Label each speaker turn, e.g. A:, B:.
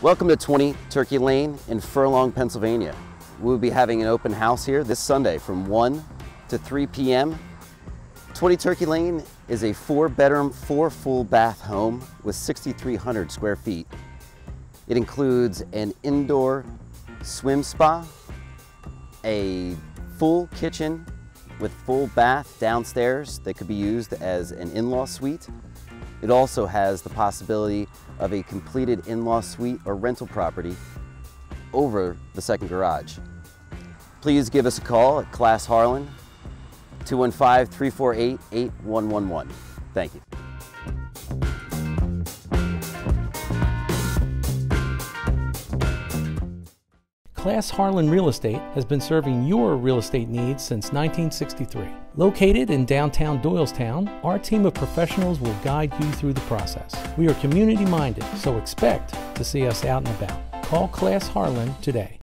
A: Welcome to 20 Turkey Lane in Furlong, Pennsylvania. We'll be having an open house here this Sunday from 1 to 3 p.m. 20 Turkey Lane is a four bedroom, four full bath home with 6,300 square feet. It includes an indoor swim spa, a full kitchen with full bath downstairs that could be used as an in-law suite, it also has the possibility of a completed in-law suite or rental property over the second garage. Please give us a call at Class Harlan, 215-348-8111. Thank you.
B: Class Harlan Real Estate has been serving your real estate needs since 1963. Located in downtown Doylestown, our team of professionals will guide you through the process. We are community minded, so expect to see us out and about. Call Class Harlan today.